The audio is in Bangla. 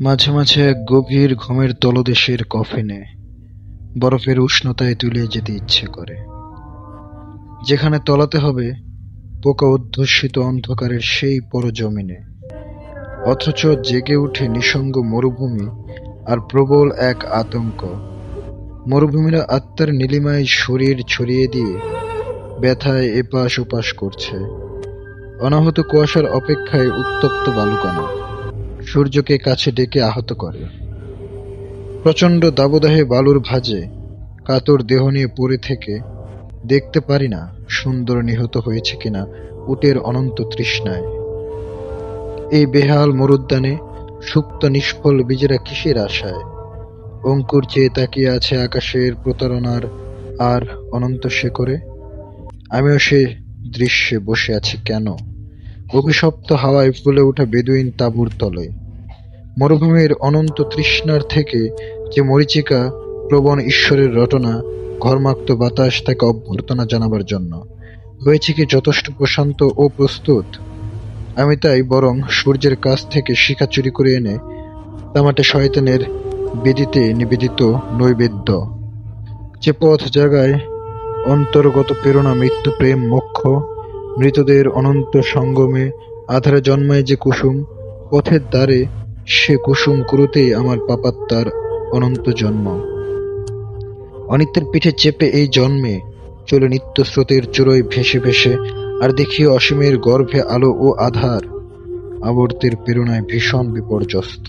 মাঝে মাঝে এক গভীর ঘুমের তলদেশের কফিনে বরফের উষ্ণতায় তুলে যেতে ইচ্ছে করে। যেখানে তলাতে হবে পোকা অধ্যুষিত অন্ধকারের সেই পরজমিনে। অথচ জেগে উঠে নিসঙ্গ মরুভূমি আর প্রবল এক আতঙ্ক। মরুভূমিরা আত্মার নীলিমায় শরীর ছড়িয়ে দিয়ে ব্যথায় এপাশ ওপাশ করছে। অনাহত কুয়াশার অপেক্ষায় উত্তপ্ত বালুকানা। সূর্যকে কাছে ডেকে আহত করে। প্রচণ্ড দাবদাহে বালুর ভাঁজে কাতর দেহ নিয়ে পড়ে থেকে দেখতে পারি না সুন্দর নিহত হয়েছে কিনা উটের অনন্ত তৃষ্ণায়। এই বেহাল মরুদ্যানে সুপ্ত নিষ্ফল বীজেরা কিসের আশায়? অঙ্কুর চেয়ে তাকিয়ে আছে আকাশের প্রতারণার আর অনন্ত শেখরে। আমিও সে দৃশ্যে বসে আছি কেন? অভিশপ্ত হাওয়ায় ফুলে ওঠা বেদুইন তাঁবুর তলে। মরুভূমির অনন্ত তৃষ্ণার থেকে যে মরীচিকা, প্রবণ ঈশ্বরের রটনা, ঘর্মাক্ত বাতাস তাকে অভ্যর্থনা জানাবার জন্য। হয়েছে কি যথেষ্ট প্রশান্ত ও প্রস্তুত? আমি তাই বরং সূর্যের কাছ থেকে শিখা চুরি করে এনে তামাটে শয়তানের বেদিতে নিবেদিত নৈবেদ্য। যে পথ জাগায় অন্তর্গত প্রেরণা, মৃত্যু, প্রেম, মোক্ষ মৃতদের অনন্ত সঙ্গমে আধারে জন্মায় যে কুসুম, পথের দ্বারে সে কুসুম কুরুতেই আমার পাপাত্মার অনন্ত জন্ম। অনিত্যের পিঠে চেপে এই জন্মে চলে নিত্য স্রোতের চোরই ভেসে ভেসে, আর দেখি অসীমের গর্ভে আলো ও আধার, আবর্তের প্রেরণায় ভীষণ বিপর্যস্ত।